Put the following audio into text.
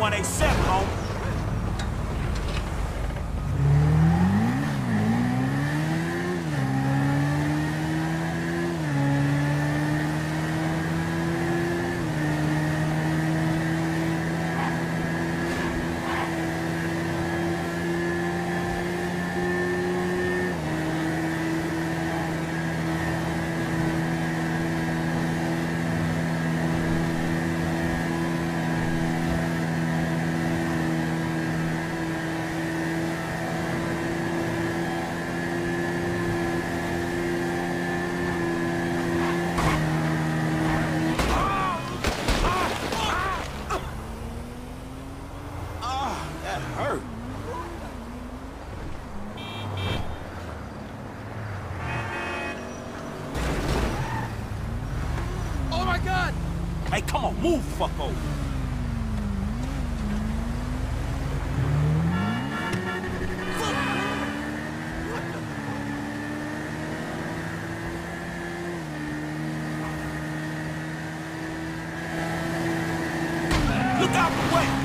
187, homie. Hurt. Oh my god! Hey, come on, move, fucko. Look out the way!